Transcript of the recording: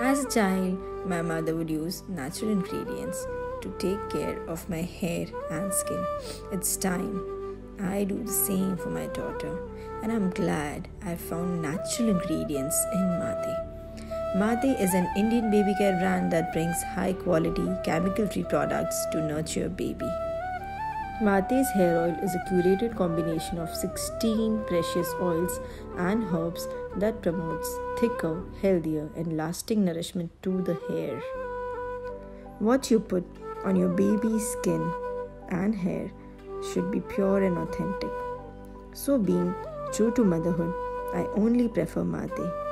As a child, my mother would use natural ingredients to take care of my hair and skin. It's time I do the same for my daughter, and I'm glad I found natural ingredients in Maate. Maate is an Indian baby care brand that brings high quality, chemical free products to nurture baby. Maate's hair oil is a curated combination of 16 precious oils and herbs that promotes thicker, healthier, and lasting nourishment to the hair. What you put on your baby's skin and hair should be pure and authentic. So, being true to motherhood, I only prefer Mate